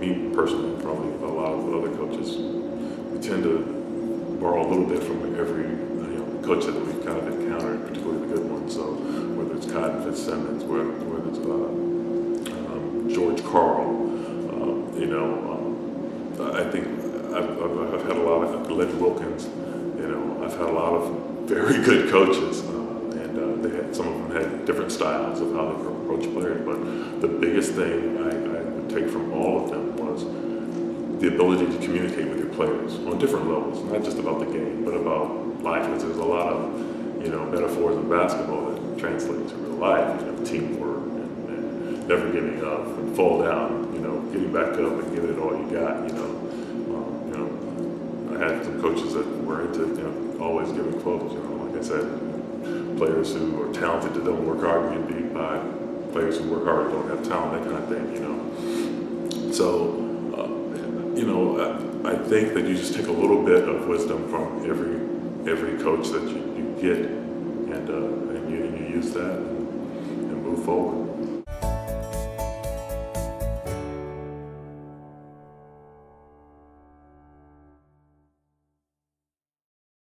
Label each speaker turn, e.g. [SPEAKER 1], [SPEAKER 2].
[SPEAKER 1] me personally, probably a lot of other coaches, we tend to borrow a little bit from every you know, coach that we've kind of encountered, particularly the good ones. So whether it's Cotton Fitzsimmons, whether, whether it's uh, um, George Karl, um, you know, um, I think I've, I've, I've, had a lot of Len Wilkens. You know, I've had a lot of very good coaches, uh, and uh, they had, some of them had different styles of how they approach players. But the biggest thing I, take from all of them was the ability to communicate with your players on different levels, not just about the game, but about life. Because there's a lot of you know metaphors in basketball that translate to real life. You know, teamwork and, and never giving up and fall down. You know, getting back up and giving it all you got. You know, um, you know, I had some coaches that were into you know always giving quotes. You know, like I said, players who are talented that don't work hard get beat by players who work hard don't have talent. That kind of thing. You know, so you know, I, I, think that you just take a little bit of wisdom from every every coach that you, you get, and uh, and, you, and you use that and, and move forward.